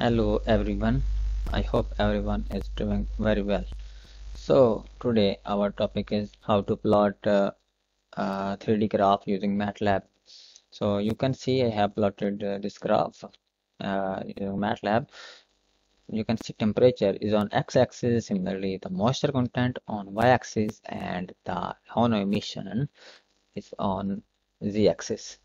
Hello everyone. I hope everyone is doing very well. So today our topic is how to plot uh, uh, 3D graph using MATLAB. So you can see I have plotted uh, this graph uh, using MATLAB. You can see temperature is on x-axis, similarly the moisture content on y-axis and the HONO emission is on z-axis.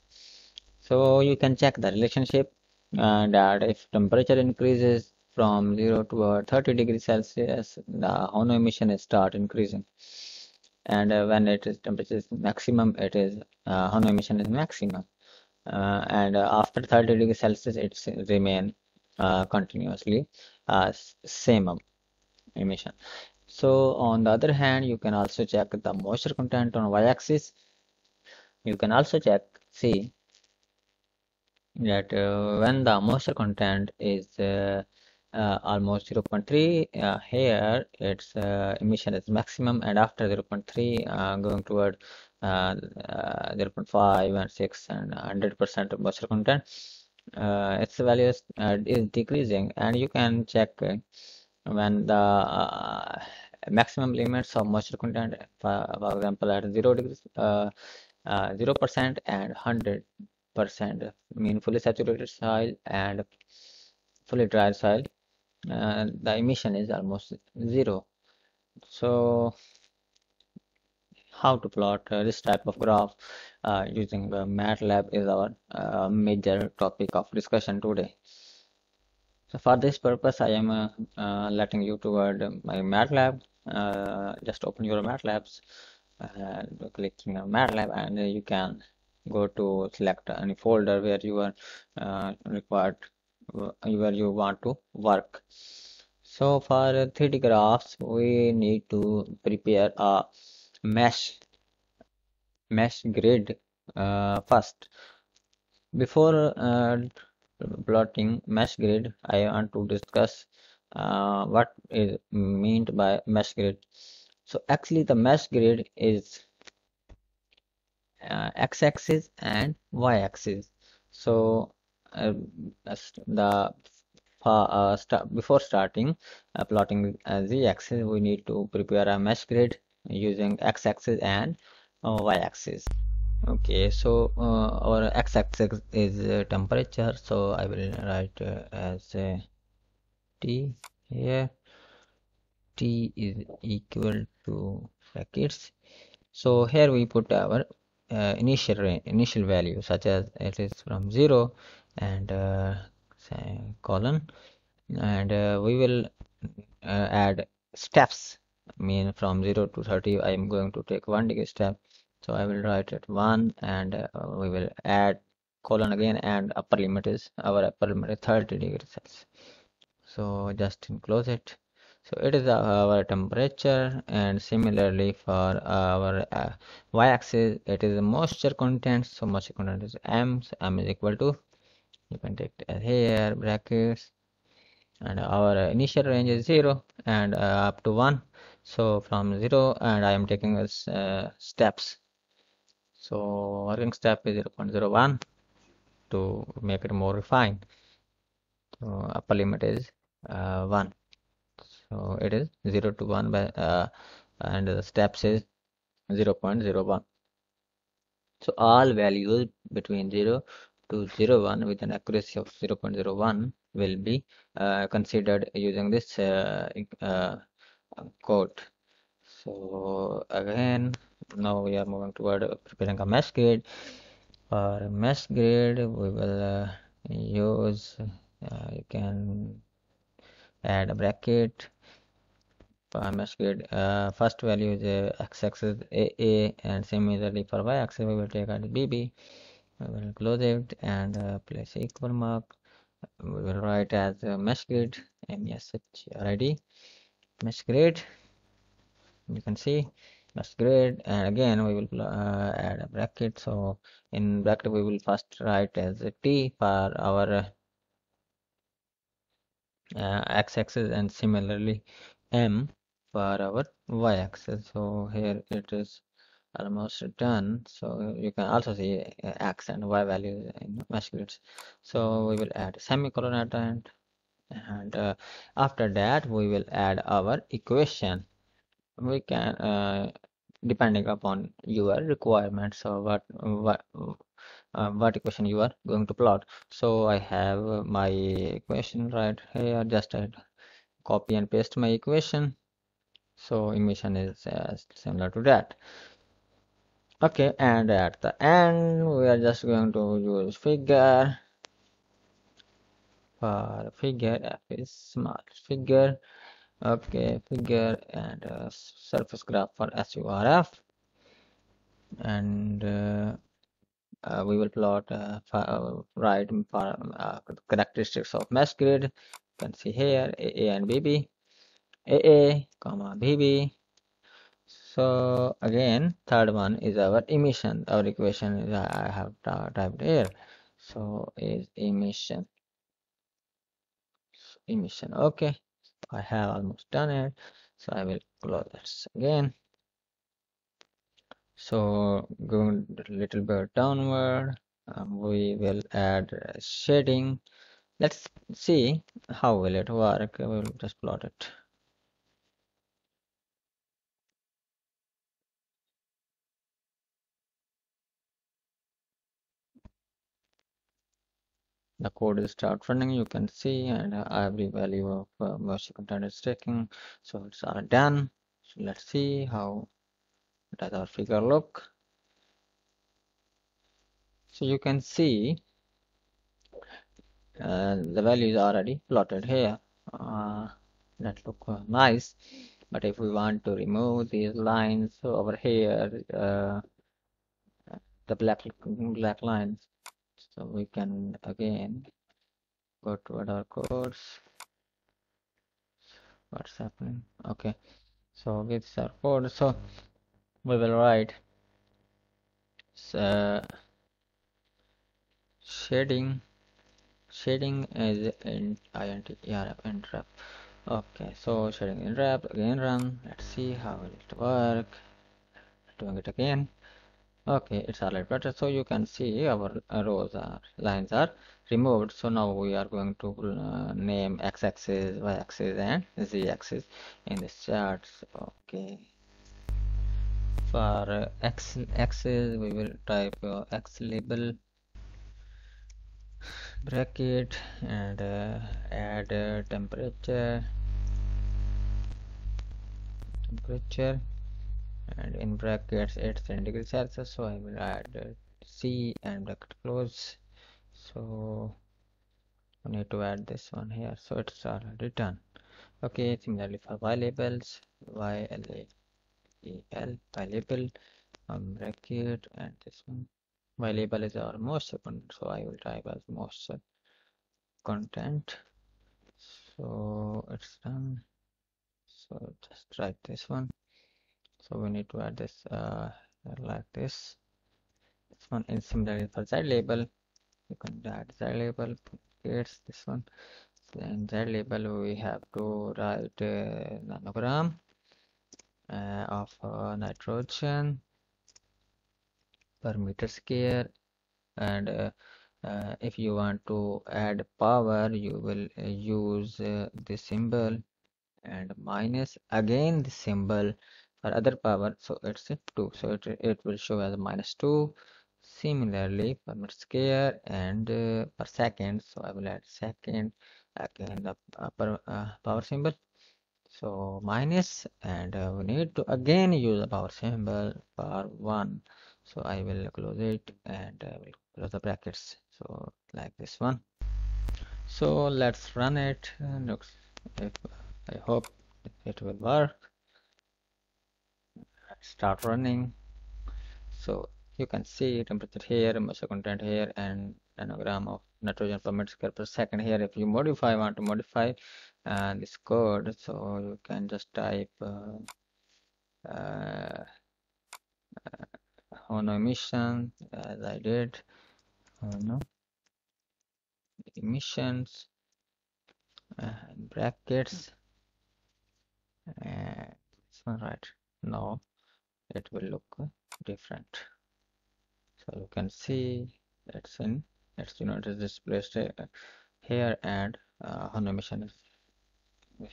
So you can check the relationship and that if temperature increases from 0 to 30 degrees Celsius, the HONO emission is start increasing. And uh, when it is temperature is maximum, it is uh, HONO emission is maximum. Uh, and uh, after 30 degrees Celsius, it remain uh, continuously uh, same emission. So on the other hand, you can also check the moisture content on y-axis. You can also check, see that uh, when the moisture content is uh, uh, almost 0.3 uh, here its uh, emission is maximum and after 0.3 uh, going toward 0.5 and 6 and 100% of moisture content its value is, is, decreasing. And you can check when the maximum limits of moisture content for, for example at 0 degrees 0% and 100 percent. Mean fully saturated soil and fully dry soil uh, the emission is almost zero. So how to plot uh, this type of graph uh, using MATLAB is our uh, major topic of discussion today. So for this purpose I am uh, uh, letting you toward my MATLAB just open your MATLABs clicking on MATLAB and you can go to select any folder where you are uh, required where you want to work. So for 3d graphs we need to prepare a mesh mesh grid uh, first. Before uh, plotting mesh grid i want to discuss uh, what is meant by mesh grid. So actually the mesh grid is uh, x-axis and y-axis. So uh, the uh, start, before starting uh, plotting uh, z-axis we need to prepare a mesh grid using x-axis and uh, y-axis. Okay so our x-axis is temperature. So I will write as T here. T is equal to brackets. So here we put our uh, initial initial value such as it is from 0 and uh, colon. And uh, we will uh, add steps. I mean from 0 to 30 I am going to take one degree step. So I will write it 1 and uh, we will add colon again and upper limit is our upper limit is 30 degrees Celsius. So just enclose it so it is our temperature and similarly for our uh, y-axis it is moisture content. So moisture content is m. So m is equal to you can take here brackets. And our initial range is 0 and uh, up to 1 so from 0 and I am taking as uh, steps. So working step is 0 0.01 to make it more refined so upper limit is uh, 1 so it is 0 to 1 by uh, and the steps is 0 0.01 so all values between 0 to 01 with an accuracy of 0 0.01 will be uh, considered using this uh, uh, code. So again now we are moving toward preparing a mesh grid. For mesh grid we will uh, use uh, you can add a bracket mesh grid uh, first value is uh, x-axis AA and similarly for y-axis we will take out BB we will close it and uh, place equal mark. We will write as a mesh grid mesh ready mesh grid. You can see mesh grid and again we will uh, add a bracket. So in bracket we will first write as T for our uh, x-axis and similarly M for our y-axis so here it is almost done. So you can also see x and y values in mesh so we will add semicolon at the end. And uh, after that we will add our equation. We can uh, depending upon your requirements or what what uh, what equation you are going to plot. So I have my equation right here. Just I copy and paste my equation so emission is uh, similar to that. Okay and at the end we are just going to use figure. For figure f is small figure. Okay figure and uh, surface graph for surf and uh, uh, we will plot uh, uh right for uh, characteristics of mesh grid. You can see here a and bb aa comma bb so again third one is our emission. Our equation is i have typed here. So is emission. Emission okay. I have almost done it. So I will close this again. So going a little bit downward um, we will add shading. Let's see how will it work. We will just plot it the code is start running. You can see and uh, every value of uh, content is taking. So it's all done. So let's see how does our figure look. So you can see uh, the value is already plotted here. Uh, that look uh, nice. But if we want to remove these lines over here uh, the black black lines so we can again go to our codes what's happening? Okay. So is our code so we will write so shading shading is in int erf interp okay so shading interp again run. Let's see how will it work. Doing it again okay it's alright better so you can see our rows are lines are removed. So now we are going to uh, name x-axis y-axis and z-axis in this chart. Okay. For uh, x axis we will type uh, x label bracket and uh, add uh, temperature. Temperature and in brackets it's 10 degrees celsius so i will add uh, c and bracket close. So I need to add this one here so it's already done. Okay similarly for labels y l a e l y label um, bracket and this one. Label is our most so i will type as most content. So it's done. So just write this one so we need to add this uh, like this. This one is similarly for z label. You can add z label it's this one. So in z label we have to write a nanogram uh, of uh, nitrogen per meter square. And uh, uh, if you want to add power you will uh, use uh, symbol. And minus again the symbol for other power so it's a 2 so it, it will show as minus 2 similarly per square and uh, per second. So i will add second again the upper uh, power symbol. So minus and uh, we need to again use the power symbol for one. So i will close it and I will close the brackets. So like this one. So let's run it. Looks if i hope it will work start running. So you can see temperature here moisture content here and nanogram of nitrogen per meter square per second here. If you modify want to modify uh, this code so you can just type uh, uh, uh, emission as I did. No. Emissions and brackets. And this one right. Now it will look different so you can see it's in it's you know it is displayed here and uh, emission is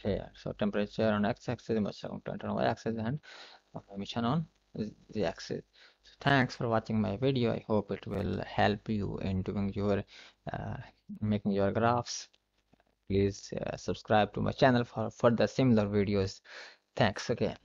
here. So temperature on x-axis, content on y-axis, and emission on z-axis. So thanks for watching my video. I hope it will help you in doing your uh, making your graphs. Please uh, subscribe to my channel for further similar videos. Thanks again.